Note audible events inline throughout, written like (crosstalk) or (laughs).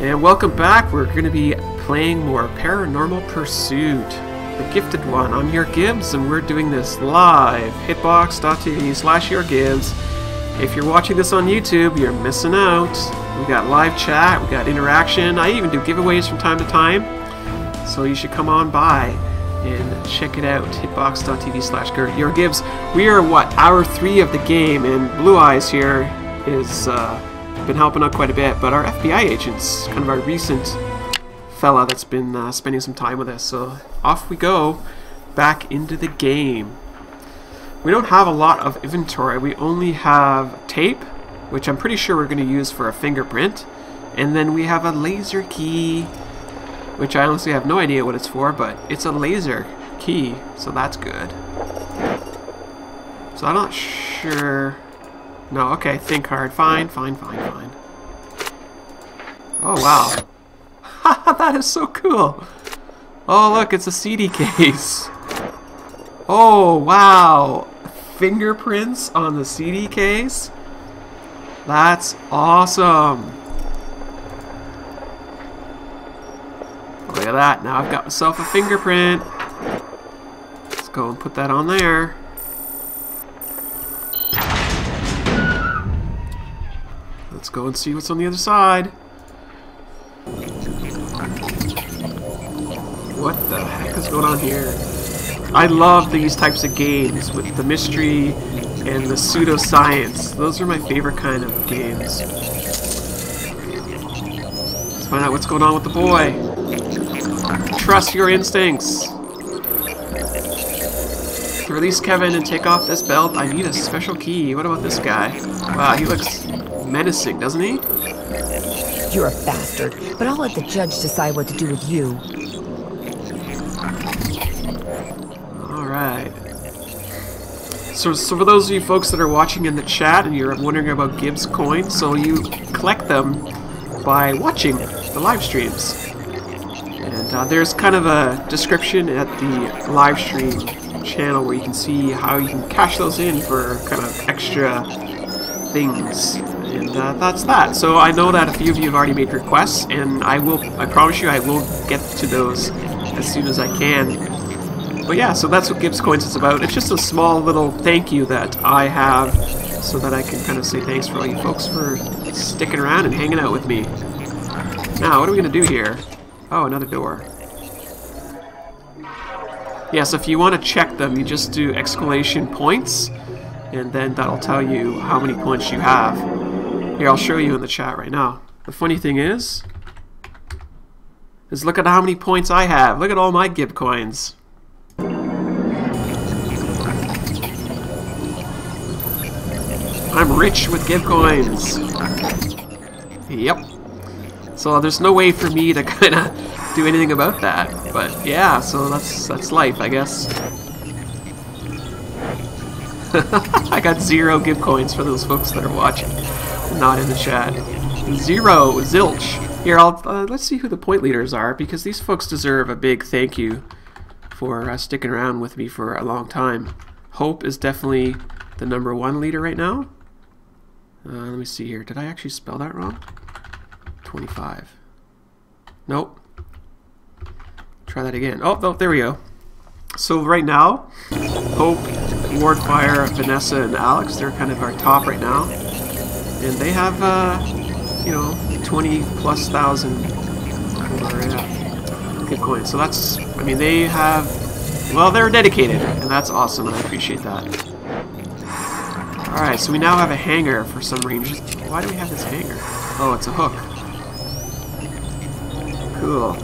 And welcome back. We're going to be playing more Paranormal Pursuit. The Gifted One. I'm YourGibs, and we're doing this live. Hitbox.tv slash YourGibs. If you're watching this on YouTube, you're missing out. We got live chat, we got interaction. I even do giveaways from time to time. So you should come on by and check it out. Hitbox.tv slash YourGibs. We are, what, hour three of the game, and Blue Eyes here is uh, been helping out quite a bit. But our FBI agent's kind of our recent fella that's been uh, spending some time with us. So off we go back into the game. We don't have a lot of inventory. We only have tape, which I'm pretty sure we're going to use for a fingerprint. And then we have a laser key, which I honestly have no idea what it's for, but it's a laser key, so that's good. So I'm not sure... No, okay, think hard. Fine, fine, fine, fine. Oh, wow. (laughs) that is so cool. Oh, look, it's a CD case. Oh, wow. Fingerprints on the CD case? That's awesome. Look at that. Now I've got myself a fingerprint. Let's go and put that on there. Let's go and see what's on the other side. What the heck is going on here? I love these types of games with the mystery and the pseudoscience. Those are my favorite kind of games. Let's find out what's going on with the boy. Trust your instincts. To release Kevin and take off this belt, I need a special key. What about this guy? Wow, he looks menacing, doesn't he? You're a bastard, but I'll let the judge decide what to do with you. Alright. So, so for those of you folks that are watching in the chat and you're wondering about Gibs coins, so you collect them by watching the live streams. And uh, there's kind of a description at the live stream channel where you can see how you can cash those in for kind of extra things. And uh, that's that. So I know that a few of you have already made requests, and I will, I promise you, I will get to those as soon as I can. But yeah, so that's what Gibs Coins is about. It's just a small little thank you that I have so that I can kind of say thanks for all you folks for sticking around and hanging out with me. Now, what are we going to do here? Oh, another door. Yes, if you want to check them, you just do exclamation points, and then that'll tell you how many points you have. Here, I'll show you in the chat right now. The funny thing is, is look at how many points I have. Look at all my Gib coins. I'm rich with Gib coins. Yep. So there's no way for me to (laughs) kind of do anything about that. But yeah, so that's that's life, I guess. (laughs) I got zero Gib coins for those folks that are watching, not in the chat. Zero, zilch. Here, I'll uh, let's see who the point leaders are because these folks deserve a big thank you for uh, sticking around with me for a long time. Hope is definitely the number one leader right now. Uh, let me see here. Did I actually spell that wrong? 25. Nope. Try that again. Oh, oh, there we go. So right now, Hope, Wardfire, Vanessa, and Alex, they're kind of our top right now. And they have, uh, you know, 20 plus thousand coins. So that's, I mean, they have, well, they're dedicated, and that's awesome, and I appreciate that. Alright, so we now have a hanger for some reason. Why do we have this hanger? Oh, it's a hook. Cool.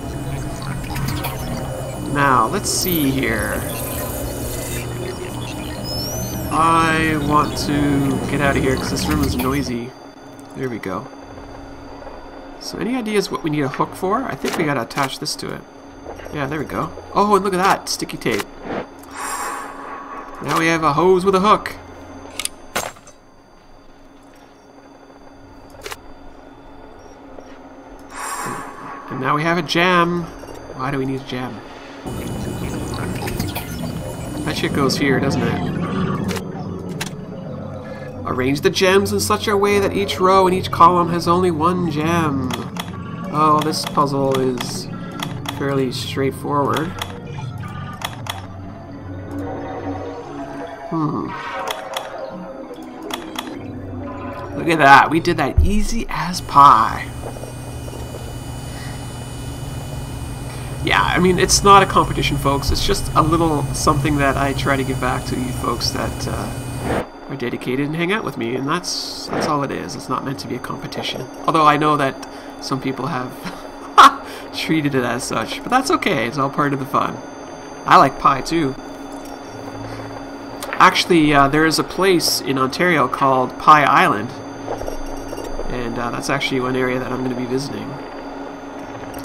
Now, let's see here. I want to get out of here because this room is noisy. There we go. So any ideas what we need a hook for? I think we gotta attach this to it. Yeah, there we go. Oh, and look at that, sticky tape. Now we have a hose with a hook. And now we have a gem. Why do we need a gem? That shit goes here, doesn't it? Arrange the gems in such a way that each row and each column has only one gem. Oh, this puzzle is fairly straightforward. Hmm. Look at that. We did that easy as pie. Yeah, I mean, it's not a competition, folks. It's just a little something that I try to give back to you folks that uh, are dedicated and hang out with me, and that's that's all it is. It's not meant to be a competition. Although I know that some people have (laughs) treated it as such, but that's okay. It's all part of the fun. I like pie too. Actually, uh, there is a place in Ontario called Pie Island, and uh, that's actually one area that I'm going to be visiting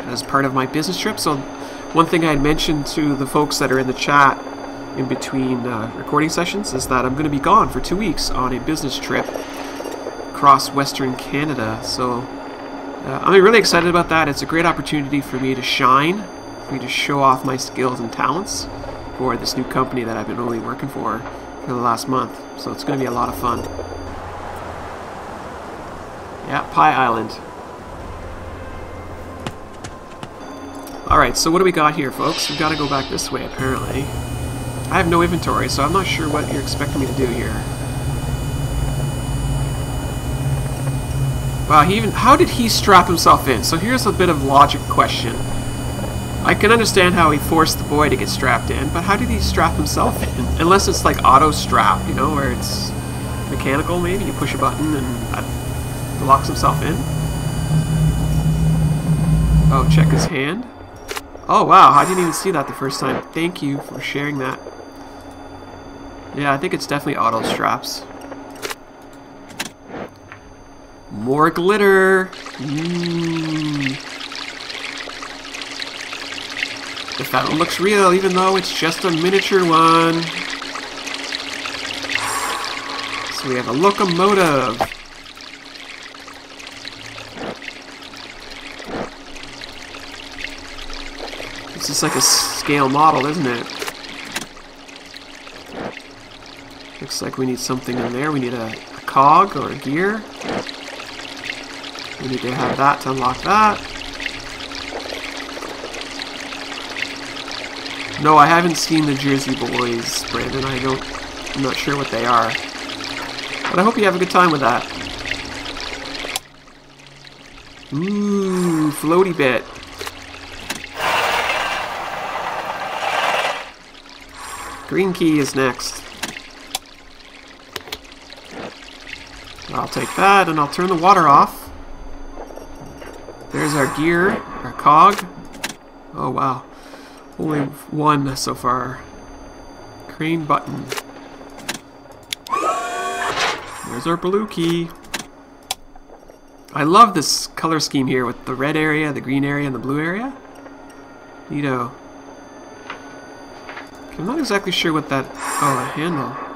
as part of my business trip. So, one thing I had mentioned to the folks that are in the chat in between uh, recording sessions is that I'm going to be gone for two weeks on a business trip across Western Canada. So, uh, I'm really excited about that. It's a great opportunity for me to shine, for me to show off my skills and talents for this new company that I've been only working for for the last month. So, it's going to be a lot of fun. Yeah, Pie Island. Alright, so what do we got here, folks? We've got to go back this way, apparently. I have no inventory, so I'm not sure what you're expecting me to do here. Wow, he even... How did he strap himself in? So here's a bit of logic question. I can understand how he forced the boy to get strapped in, but how did he strap himself (laughs) in? Unless it's like auto strap, you know, where it's mechanical maybe? You push a button and it locks himself in? Oh, check his hand. Oh wow, I didn't even see that the first time. Thank you for sharing that. Yeah, I think it's definitely auto straps. More glitter! Mm. The fountain looks real, even though it's just a miniature one. So we have a locomotive. This is like a scale model, isn't it? Looks like we need something in there. We need a, a cog or a gear. We need to have that to unlock that. No, I haven't seen the Jersey Boys, Brandon. I don't, I'm not sure what they are. But I hope you have a good time with that. Ooh, floaty bit. Green key is next. I'll take that and I'll turn the water off. There's our gear, our cog. Oh wow. Only one so far. Crane button. There's our blue key. I love this color scheme here with the red area, the green area, and the blue area. Neato. I'm not exactly sure what that... Oh, a handle.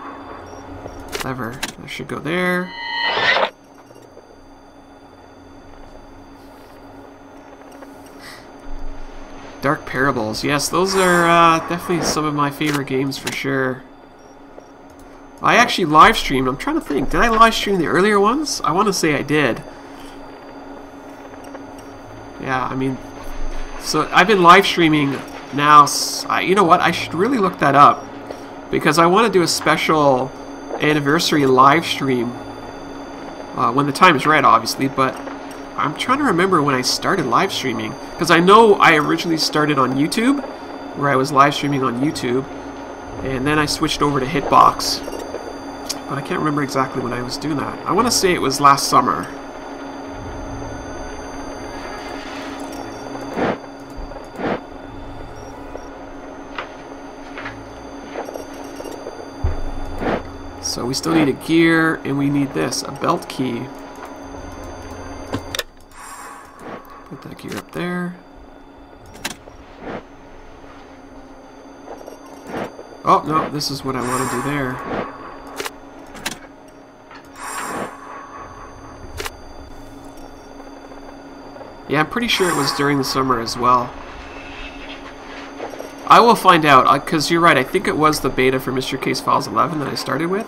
Lever. That should go there. Dark Parables. Yes, those are uh, definitely some of my favorite games for sure. I actually live streamed. I'm trying to think. Did I live stream the earlier ones? I want to say I did. Yeah, I mean... So, I've been live streaming now, I, you know what? I should really look that up because I want to do a special anniversary live stream uh, when the time is right, obviously. But I'm trying to remember when I started live streaming because I know I originally started on YouTube, where I was live streaming on YouTube, and then I switched over to Hitbox. But I can't remember exactly when I was doing that. I want to say it was last summer. We still need a gear, and we need this, a belt key. Put that gear up there. Oh, no, this is what I want to do there. Yeah, I'm pretty sure it was during the summer as well. I will find out, because uh, you're right, I think it was the beta for Mystery Case Files 11 that I started with.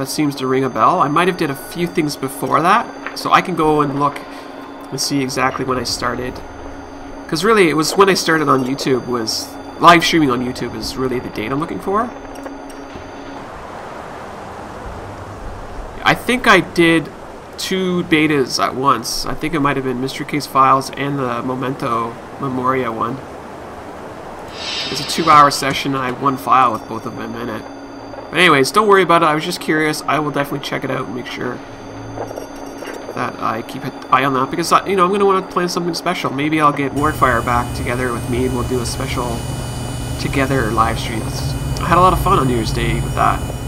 That seems to ring a bell. I might have did a few things before that, so I can go and look and see exactly when I started. Because really, it was when I started on YouTube was live streaming on YouTube is really the date I'm looking for. I think I did two betas at once. I think it might have been Mystery Case Files and the Memento Memoria one. It was a two-hour session and I had one file with both of them in it. But anyways, don't worry about it. I was just curious. I will definitely check it out and make sure that I keep an eye on that because, you know, I'm going to want to plan something special. Maybe I'll get Wardfire back together with me and we'll do a special together live stream. I had a lot of fun on New Year's Day with that.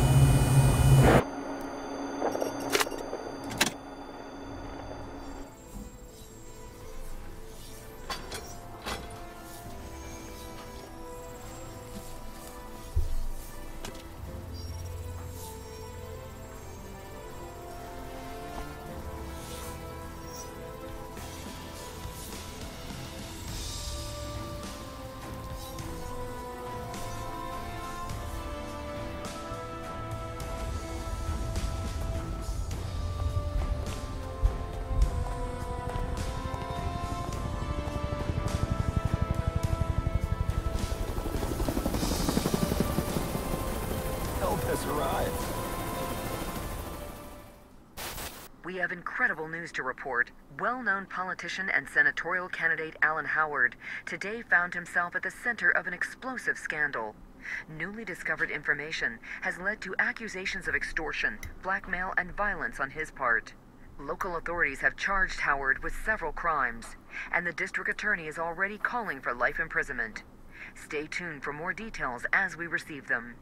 We have incredible news to report. Well-known politician and senatorial candidate Alan Howard today found himself at the center of an explosive scandal. Newly discovered information has led to accusations of extortion, blackmail, and violence on his part. Local authorities have charged Howard with several crimes, and the district attorney is already calling for life imprisonment. Stay tuned for more details as we receive them.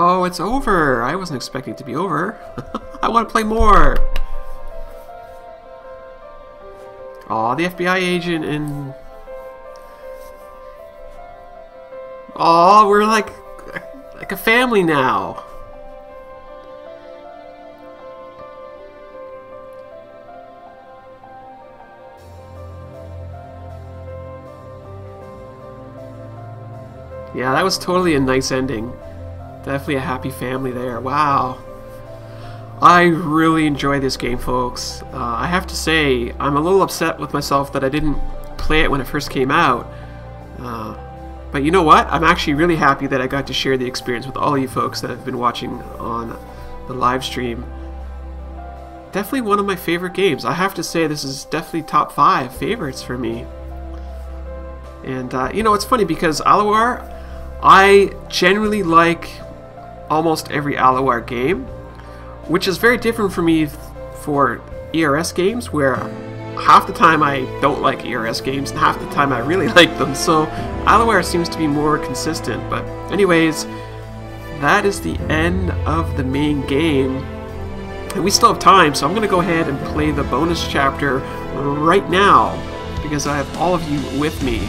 Oh, it's over. I wasn't expecting it to be over. (laughs) I want to play more. Aw, the FBI agent and... Aw, we're like... like a family now. Yeah, that was totally a nice ending. Definitely a happy family there. Wow. I really enjoy this game, folks. Uh, I have to say, I'm a little upset with myself that I didn't play it when it first came out. Uh, but you know what? I'm actually really happy that I got to share the experience with all you folks that have been watching on the live stream. Definitely one of my favorite games. I have to say, this is definitely top five favorites for me. And, uh, you know, it's funny because Alawar, I generally like almost every Alawar game, which is very different for me for ERS games, where half the time I don't like ERS games and half the time I really (laughs) like them. So Alawar seems to be more consistent. But anyways, that is the end of the main game. And we still have time, so I'm going to go ahead and play the bonus chapter right now because I have all of you with me.